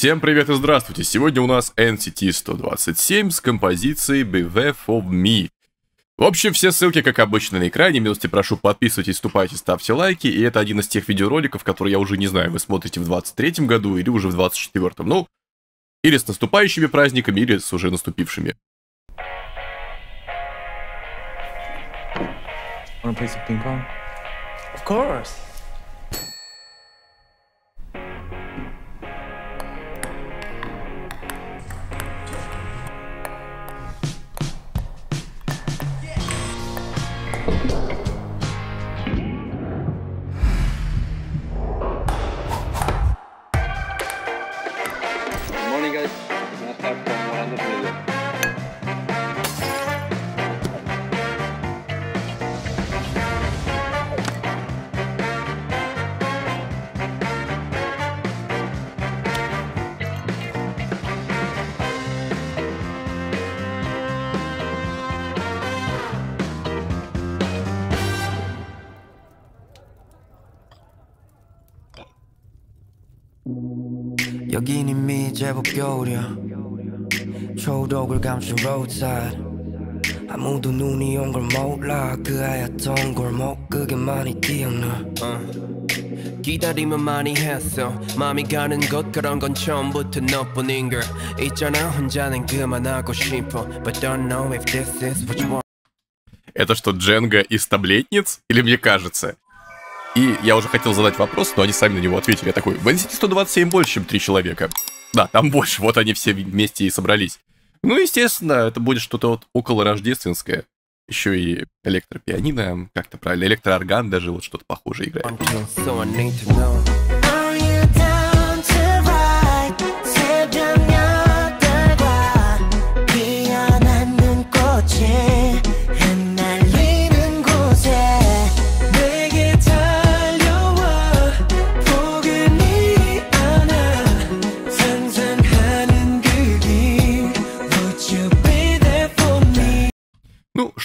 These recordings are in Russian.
Всем привет и здравствуйте! Сегодня у нас NCT 127 с композицией BVF of Me. В общем, все ссылки, как обычно, на экране. Милости прошу, подписывайтесь, вступайте, ставьте лайки. И это один из тех видеороликов, которые я уже не знаю, вы смотрите в 23 году или уже в 24 Ну, или с наступающими праздниками, или с уже наступившими. Wanna play some ping pong? Of course. 여긴 이미 제법 겨울이야 초록을 감춘 roadside 아무도 눈이 온 걸 몰라 그 하얗던 골목 그게 많이 기억나 기다림은 많이 했어 마음이 가는 것 그런 건 처음부터 너뿐인 걸 있잖아 혼자는 그만하고 싶어 But don't know if this is what you want Это что, Дженга из таблетниц? Или мне кажется? И я уже хотел задать вопрос, но они сами на него ответили. Я такой, в NCT 127 больше, чем три человека. Да, там больше, вот они все вместе и собрались. Ну, естественно, это будет что-то вот около рождественское. Еще и электропианино, как-то правильно, электроорган даже вот что-то похожее играет.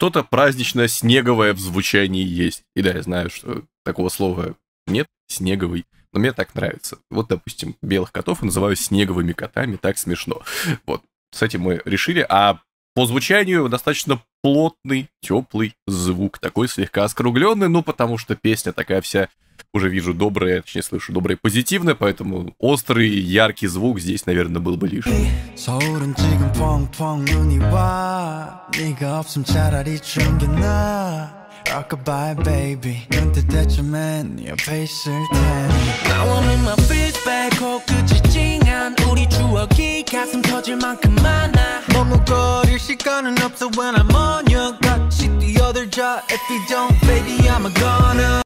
Что-то празднично-снеговое в звучании есть. И да, я знаю, что такого слова нет, снеговый, но мне так нравится. Вот, допустим, белых котов называю снеговыми котами, так смешно. Вот, с этим мы решили. А по звучанию достаточно плотный, теплый звук, такой слегка скругленный, ну, потому что песня такая вся, уже вижу, добрая, точнее, слышу, добрая, позитивная, поэтому острый, яркий звук здесь, наверное, был бы лишний. 서울은 지금 펑펑 눈이 와 네가 없음 차라리 충격나 Rockabye baby 눈 뜨때쯤엔 네 옆에 있을 테니 Now I'm in my feels back 코끝이 찡한 우리 추억이 가슴 터질 만큼 많아 머뭇거릴 시간은 없어 when I'm on you 같이 뛰어들자 if you don't baby I'm a goner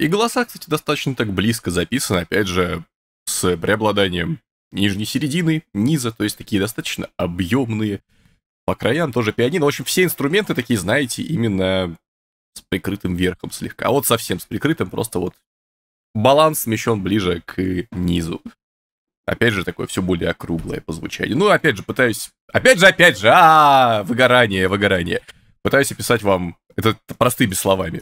и голоса, кстати, достаточно так близко записаны, опять же, с преобладанием нижней середины, низа, то есть такие достаточно объемные. По краям тоже пианино. В общем, все инструменты такие, знаете, именно с прикрытым верхом слегка. А вот совсем с прикрытым, просто вот баланс смещен ближе к низу. Опять же, такое все более округлое по звучанию. Ну, опять же, пытаюсь... Опять же, опять же, а выгорание, выгорание. Пытаюсь описать вам это простыми словами.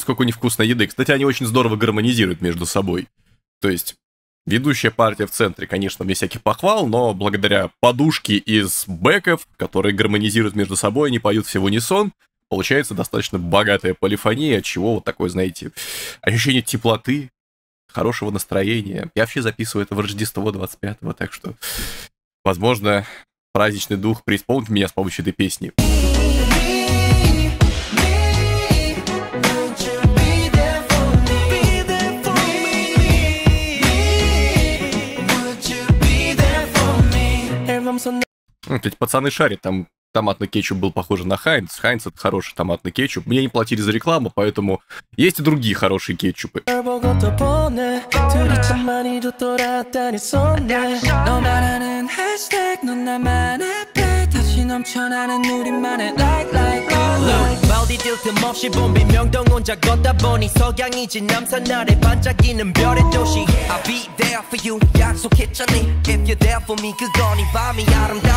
Сколько невкусной еды. Кстати, они очень здорово гармонизируют между собой. То есть, ведущая партия в центре, конечно, без всяких похвал, но благодаря подушке из бэков, которые гармонизируют между собой, они поют все в унисон, получается достаточно богатая полифония, от чего вот такое, знаете, ощущение теплоты, хорошего настроения. Я вообще записываю это в Рождество 25-го, так что, возможно, праздничный дух преисполнит меня с помощью этой песни. 속 Ну, Эти пацаны шарят, там томатный кетчуп был похож на Хайнц. Хайнц это хороший томатный кетчуп. Мне не платили за рекламу, поэтому есть и другие хорошие кетчупы. 널 보고 또 보내 둘이 참 많이도 돌아다니 손에 너 말하는 해시태그 넌 나만의 배 다시 넘쳐나는 우리만의 like like oh 없이 본 비명동 혼자 걷다 보니 석양이지 남산 아래 반짝이는 별의 도시 I'll be there for you 약속했잖니 If you're there for me 그건 이 밤이 아름다운 이유였지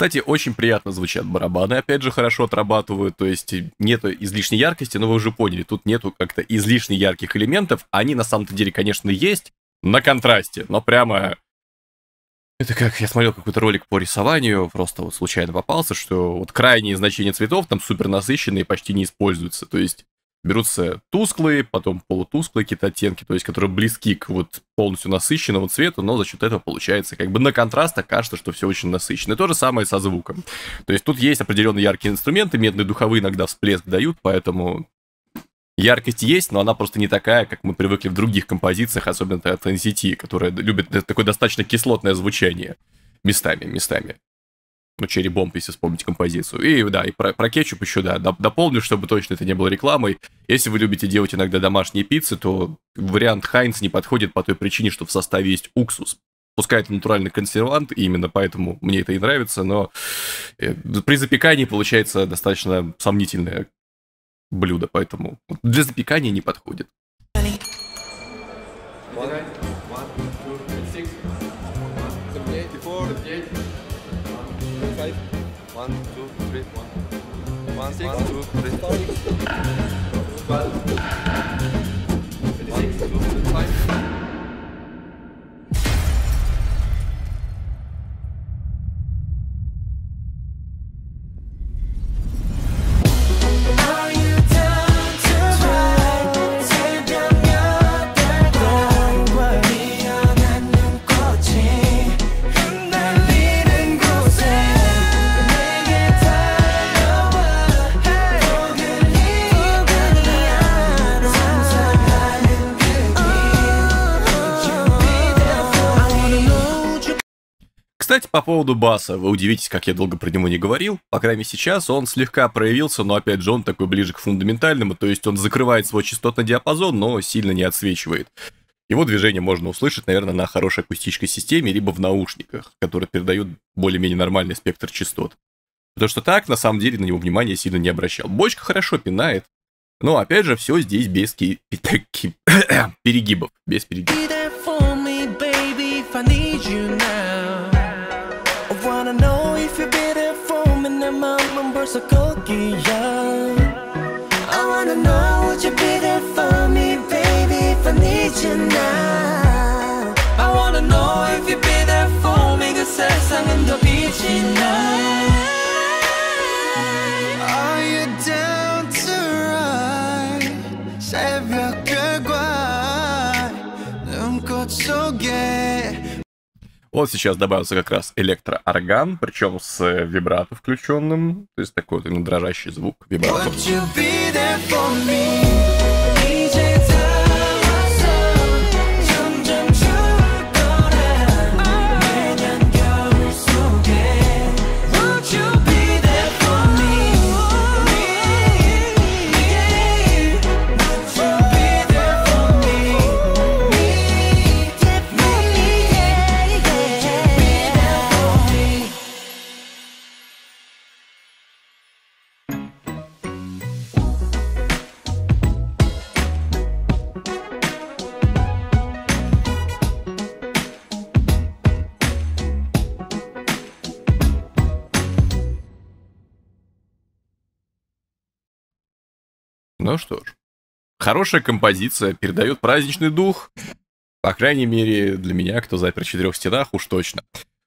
кстати, очень приятно звучат барабаны, опять же, хорошо отрабатывают, то есть нету излишней яркости, но вы уже поняли, тут нету как-то излишне ярких элементов, они на самом-то деле, конечно, есть, на контрасте, но прямо... Это как, я смотрел какой-то ролик по рисованию, просто вот случайно попался, что вот крайние значения цветов там супер насыщенные, почти не используются, то есть берутся тусклые, потом полутусклые какие-то оттенки, то есть которые близки к вот полностью насыщенному цвету, но за счет этого получается как бы на контрастах кажется, что все очень насыщенно. И то же самое со звуком. То есть тут есть определенные яркие инструменты, медные духовые иногда всплеск дают, поэтому яркость есть, но она просто не такая, как мы привыкли в других композициях, особенно от NCT, которая любит такое достаточно кислотное звучание местами, местами. Ну, Черри Бомб, если вспомнить композицию. И да, и про, про кетчуп еще, да, доп- дополню, чтобы точно это не было рекламой. Если вы любите делать иногда домашние пиццы, то вариант Хайнц не подходит по той причине, что в составе есть уксус. Пускай это натуральный консервант, и именно поэтому мне это и нравится, но э, при запекании получается достаточно сомнительное блюдо, поэтому для запекания не подходит. One, two, three, one. One, six, one, two, three. Five. One, two, three, five. Кстати, по поводу баса, вы удивитесь, как я долго про него не говорил. По крайней мере, сейчас он слегка проявился, но опять же он такой ближе к фундаментальному, то есть он закрывает свой частотный диапазон, но сильно не отсвечивает. Его движение можно услышать, наверное, на хорошей акустической системе, либо в наушниках, которые передают более-менее нормальный спектр частот. Потому что так, на самом деле, на него внимания сильно не обращал. Бочка хорошо пинает, но, опять же, все здесь без ки- перегибов. Без перегибов. wanna know would you be there for me, baby, if I need you now. I wanna know if you'll be there for me. 그 세상은 더 빛이 나. Вот сейчас добавился как раз электроорган, причем с э, вибрато включенным, то есть такой вот именно дрожащий звук вибрато. Ну что ж, хорошая композиция, передает праздничный дух, по крайней мере для меня, кто запер в четырех стенах, уж точно.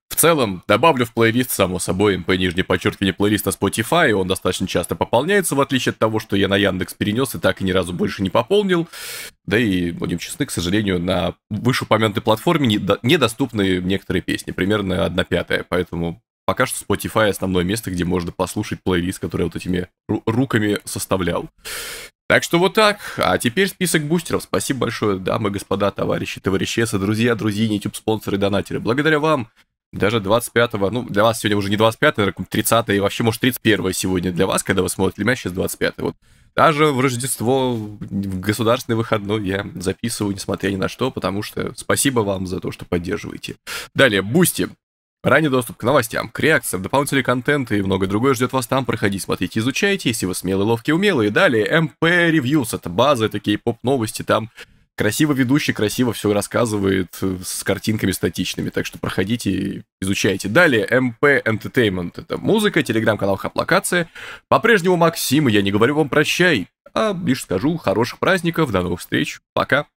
В целом, добавлю в плейлист, само собой, МП нижнее подчеркивание плейлиста Spotify, он достаточно часто пополняется, в отличие от того, что я на Яндекс перенес и так и ни разу больше не пополнил. Да и, будем честны, к сожалению, на вышеупомянутой платформе недо- недоступны некоторые песни, примерно одна пятая, поэтому пока что Spotify основное место, где можно послушать плейлист, который я вот этими ру- руками составлял. Так что вот так. А теперь список бустеров. Спасибо большое, дамы, господа, товарищи, товарищесы, друзья, друзья, YouTube спонсоры, донатеры. Благодаря вам даже 25-го, ну, для вас сегодня уже не 25 наверное, 30 и вообще, может, 31 сегодня для вас, когда вы смотрите, для меня сейчас 25 Вот даже в Рождество, в государственный выходной я записываю, несмотря ни на что, потому что спасибо вам за то, что поддерживаете. Далее, Boosty. Ранний доступ к новостям, к реакциям, дополнительный контент и многое другое ждет вас там. Проходите, смотрите, изучайте, если вы смелые, ловкие, умелые. Далее, MP Reviews, это база, это кей-поп новости, там красиво ведущий, красиво все рассказывает э, с картинками статичными, так что проходите, изучайте. Далее, MP Entertainment, это музыка, телеграм-канал Хаплокация. По-прежнему Максим, я не говорю вам прощай, а лишь скажу хороших праздников, до новых встреч, пока.